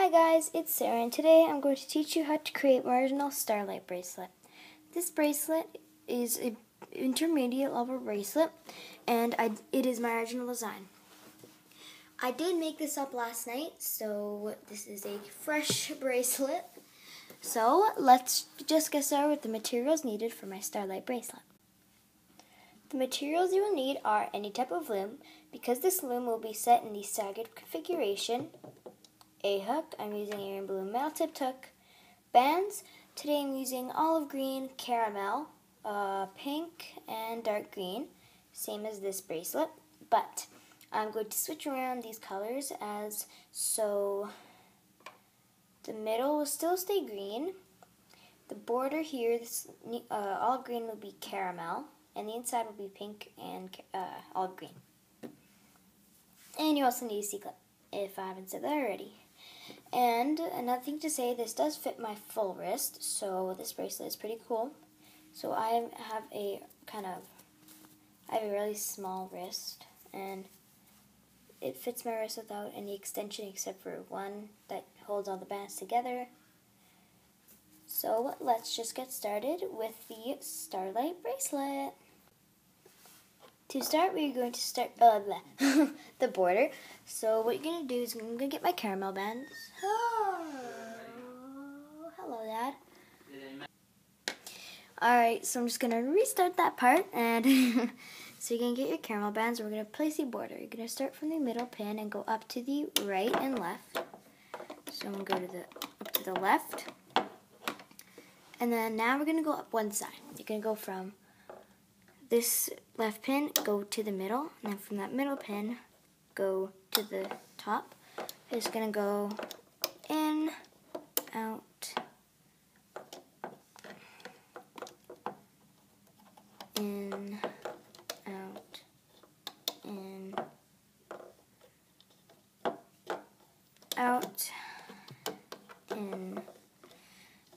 Hi guys, it's Sara and today I'm going to teach you how to create marginal starlight bracelet. This bracelet is an intermediate level bracelet and I, it is my original design. I did make this up last night, so this is a fresh bracelet. So let's just get started with the materials needed for my starlight bracelet. The materials you will need are any type of loom, because this loom will be set in the staggered configuration, a hook, I'm using a blue metal tipped hook, bands, today I'm using olive green, caramel, uh, pink, and dark green, same as this bracelet, but I'm going to switch around these colors as so the middle will still stay green, the border here, this uh, olive green will be caramel, and the inside will be pink and uh, olive green. And you also need a C-clip, if I haven't said that already. And another thing to say, this does fit my full wrist, so this bracelet is pretty cool. So I have a kind of, I have a really small wrist, and it fits my wrist without any extension except for one that holds all the bands together. So let's just get started with the Starlight bracelet. To start, we're going to start uh, the border. So what you're going to do is I'm going to get my caramel bands. Oh, hello, Dad. Alright, so I'm just going to restart that part. and So you're going to get your caramel bands. We're going to place the border. You're going to start from the middle pin and go up to the right and left. So I'm going to go to the up to the left. And then now we're going to go up one side. You're going to go from this left pin, go to the middle, and then from that middle pin, go to the top. It's going to go in, out, in, out, in, out, in,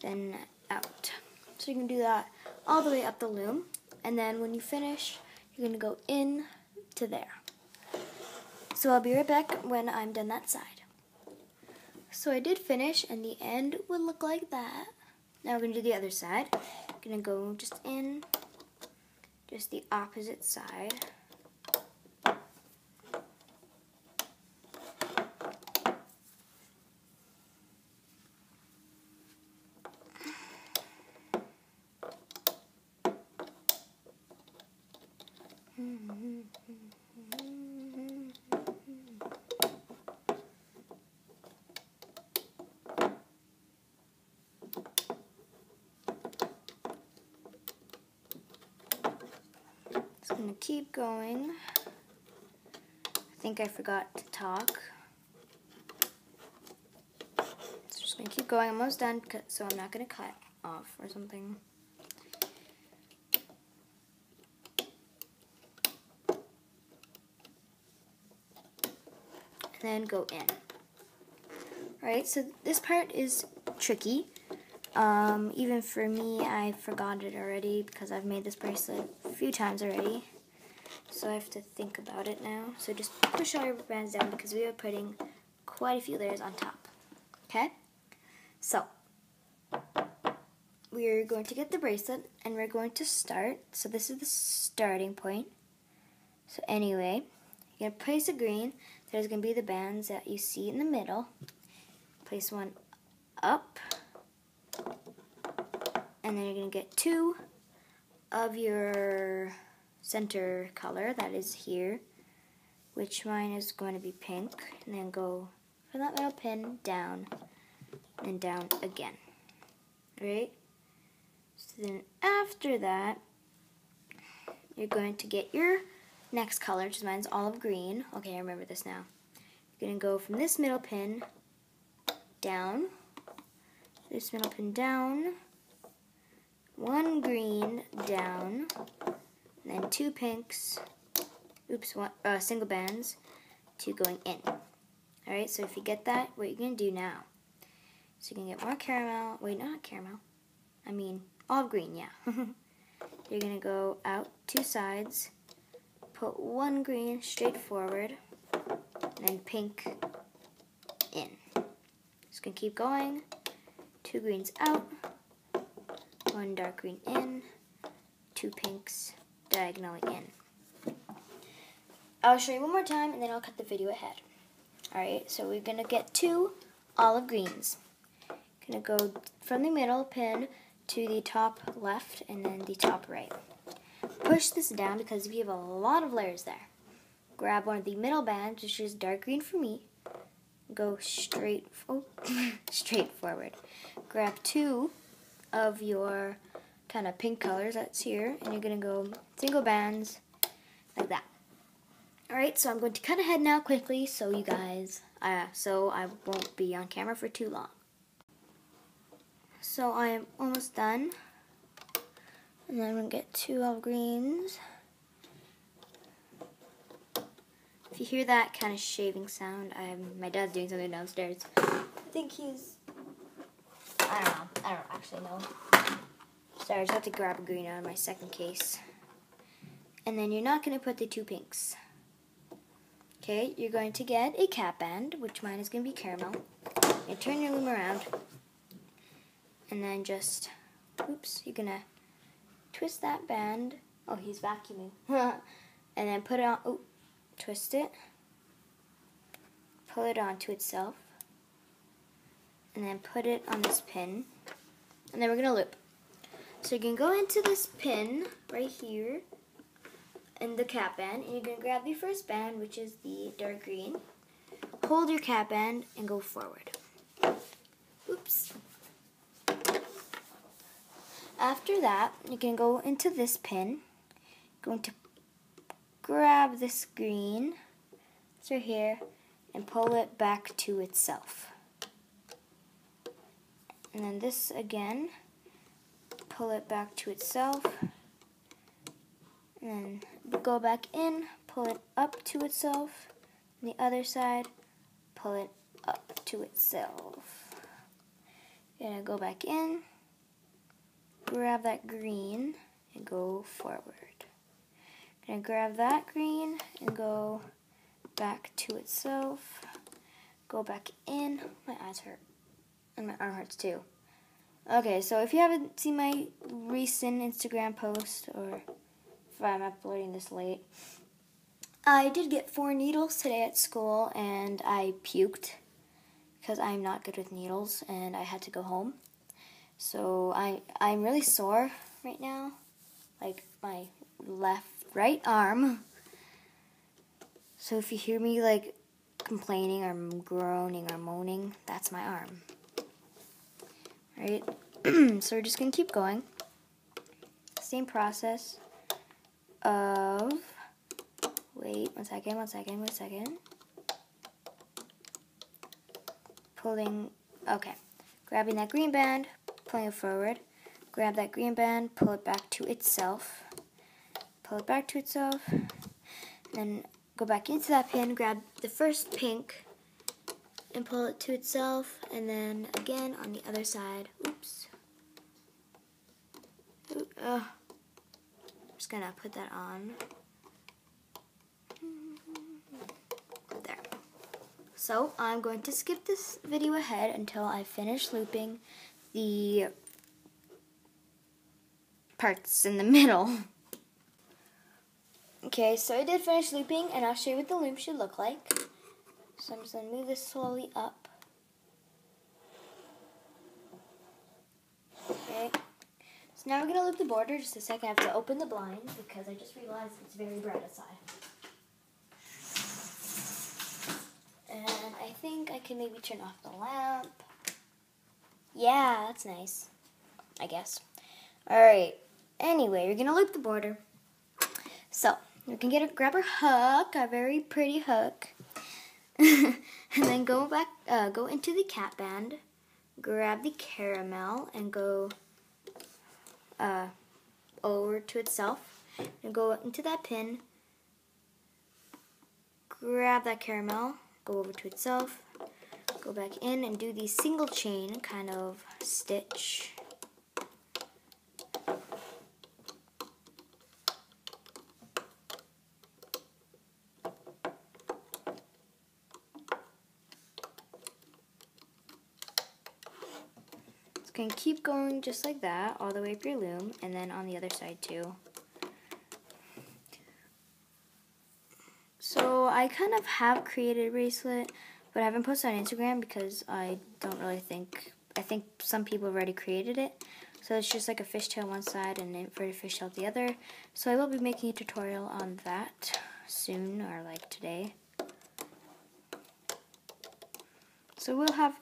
then out. So you can do that all the way up the loom. And then when you finish, you're going to go in to there. So I'll be right back when I'm done that side. So I did finish and the end would look like that. Now we're going to do the other side. I'm going to go just in, just the opposite side. Just gonna keep going. I think I forgot to talk. So just gonna keep going. I'm almost done, so I'm not gonna cut off or something. Then go in. Alright, so this part is tricky. Um, even for me, I forgot it already because I've made this bracelet a few times already. So I have to think about it now. So just push all your bands down because we are putting quite a few layers on top. Okay? So, we're going to get the bracelet and we're going to start. So this is the starting point. So anyway, you're going to place a green. There's going to be the bands that you see in the middle. Place one up. And then you're going to get two of your center color that is here, which mine is going to be pink. And then go from that middle pin down and down again. Right? So then after that, you're going to get your next color, which is mine's olive green. Okay, I remember this now. You're going to go from this middle pin down, this middle pin down, one green down, then two pinks, oops, one, uh, single bands, two going in. Alright, so if you get that, what you're going to do now, so you can get more caramel, wait, not caramel, I mean olive green, yeah. you're going to go out two sides, put one green straight forward, and pink in. Just gonna keep going. Two greens out, one dark green in, two pinks diagonally in. I'll show you one more time and then I'll cut the video ahead. Alright, so we're gonna get two olive greens. Gonna go from the middle pin to the top left and then the top right. Push this down because we have a lot of layers there. Grab one of the middle bands, which is dark green for me. Go straight, oh, straight forward. Grab two of your kind of pink colors that's here, and you're gonna go single bands like that. All right, so I'm going to cut ahead now quickly, so you guys, uh, so I won't be on camera for too long. So I'm almost done. And then I'm going to get two olive greens. If you hear that kind of shaving sound, I'm, my dad's doing something downstairs. I think he's, I don't know, I don't actually know. Sorry, I just have to grab a green out of my second case. And then you're not going to put the two pinks. Okay, you're going to get a cap band, which mine is going to be caramel. And turn your loom around. And then just, oops, you're going to twist that band. Oh, he's vacuuming. and then put it on, oh, twist it. Pull it onto itself. And then put it on this pin. And then we're going to loop. So you can go into this pin right here in the cap band. And you're going to grab the first band, which is the dark green. Hold your cap band and go forward. Oops. After that, you can go into this pin. Going to grab this green, it's right here, and pull it back to itself. And then this again, pull it back to itself. And then go back in, pull it up to itself. And the other side, pull it up to itself. Gonna go back in grab that green and go forward. Gonna grab that green and go back to itself. Go back in. My eyes hurt. And my arm hurts too. Okay, so if you haven't seen my recent Instagram post, or if I'm uploading this late, I did get four needles today at school, and I puked because I'm not good with needles, and I had to go home. So I I'm really sore right now, like my left right arm. So if you hear me like complaining or groaning or moaning, that's my arm. Right? so we're just gonna keep going. Same process of wait one second, one second, one second. Pulling okay. Grabbing that green band, pulling it forward. Grab that green band, pull it back to itself. Pull it back to itself. Then go back into that pin, grab the first pink, and pull it to itself. And then again on the other side. Oops. Oop, uh, I'm just gonna put that on. There. So I'm going to skip this video ahead until I finish looping the parts in the middle. Okay, so I did finish looping, and I'll show you what the loop should look like. So I'm just going to move this slowly up. Okay. So now we're going to loop the border. Just a second, I have to open the blinds because I just realized it's very bright outside. And I think I can maybe turn off the lamp. Yeah, that's nice. I guess. Alright. Anyway, you're going to loop the border. So, you can get a grab a hook, a very pretty hook. and then go back, uh, go into the cap band, grab the caramel, and go uh, over to itself, and go into that pin. Grab that caramel, go over to itself, go back in and do the single chain kind of stitch. Going to keep going just like that all the way up your loom and then on the other side too. So I kind of have created a bracelet, but I haven't posted on Instagram because I don't really think, I think some people have already created it. So it's just like a fishtail one side and an inverted fishtail the other. So I will be making a tutorial on that soon or like today. So we'll have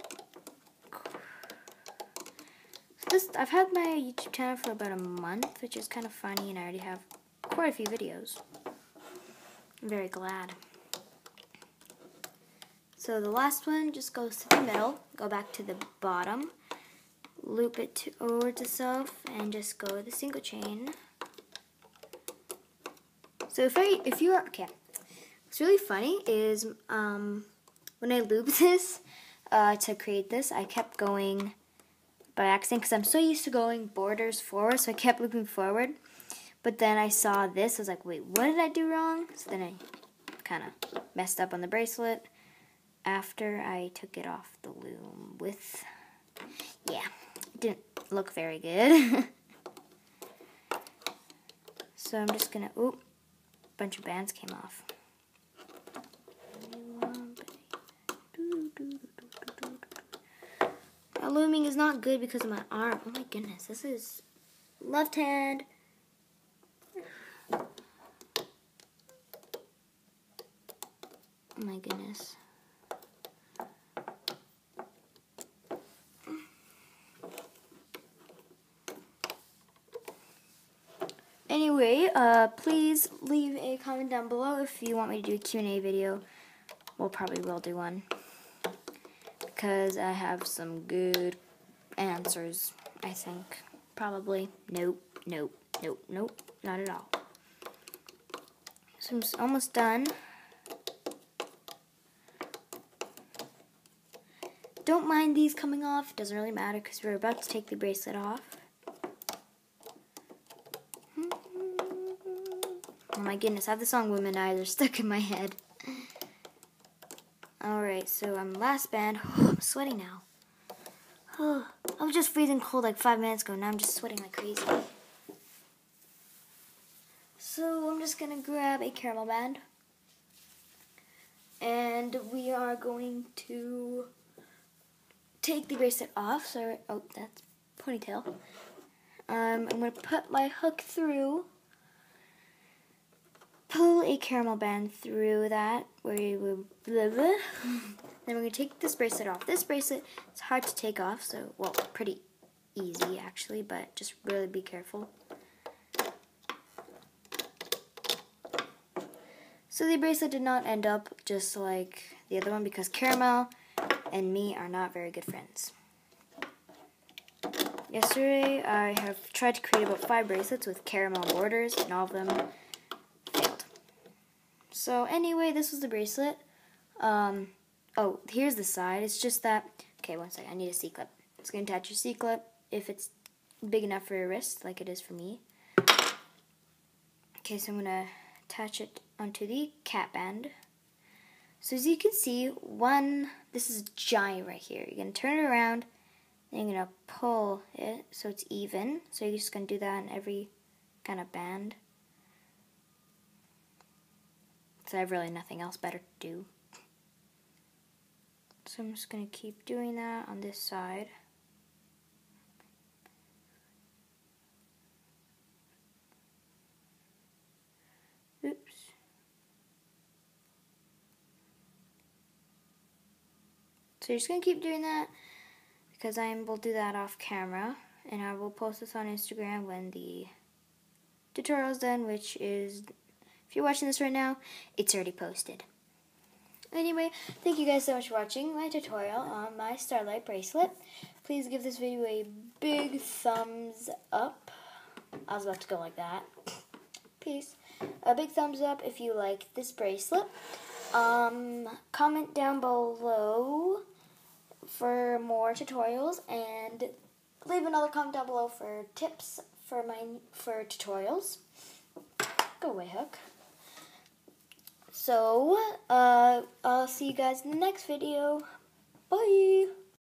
this I've had my YouTube channel for about a month, which is kind of funny, and I already have quite a few videos. I'm very glad. So the last one just goes to the middle, go back to the bottom, loop it to, over to self, and just go with a single chain. So if I, if you are, okay, what's really funny is um, when I loop this uh, to create this, I kept going by accident because I'm so used to going borders forward, so I kept looping forward. But then I saw this, I was like, wait, what did I do wrong? So then I kind of messed up on the bracelet after I took it off the loom with, yeah, didn't look very good. so I'm just gonna, oop, a bunch of bands came off. Looming is not good because of my arm. Oh my goodness, this is left hand. Oh my goodness. Anyway, uh, please leave a comment down below if you want me to do a Q&A video. We'll probably will do one because I have some good answers, I think. Probably. Nope, nope, nope, nope, not at all. So I'm almost done. Don't mind these coming off. It doesn't really matter because we're about to take the bracelet off. Oh my goodness, I have the song Womanizer stuck in my head. Alright, so I'm last band. I'm sweating now. I was just freezing cold like five minutes ago. Now I'm just sweating like crazy. So I'm just going to grab a caramel band. And we are going to take the bracelet off. So, oh, that's ponytail. Um, I'm going to put my hook through pull a caramel band through that where you blah, blah. then we're going to take this bracelet off. This bracelet it's hard to take off, so, well, pretty easy actually, but just really be careful. So the bracelet did not end up just like the other one because Caramel and me are not very good friends. Yesterday I have tried to create about five bracelets with caramel borders and all of them so anyway, this was the bracelet. Um, oh, here's the side. It's just that, okay, one second, I need a C-clip. It's going to attach your C-clip if it's big enough for your wrist, like it is for me. Okay, so I'm going to attach it onto the cap band. So as you can see, one, this is giant right here. You're going to turn it around, and you're going to pull it so it's even. So you're just going to do that in every kind of band. Because I have really nothing else better to do. So I'm just going to keep doing that on this side. Oops. So you're just going to keep doing that because I will do that off camera and I will post this on Instagram when the tutorial is done, which is if you're watching this right now, it's already posted. Anyway, thank you guys so much for watching my tutorial on my Starlight bracelet. Please give this video a big thumbs up. I was about to go like that. Peace. A big thumbs up if you like this bracelet. Um, comment down below for more tutorials and leave another comment down below for tips for my for tutorials. Go away, Hook. So, uh, I'll see you guys in the next video. Bye!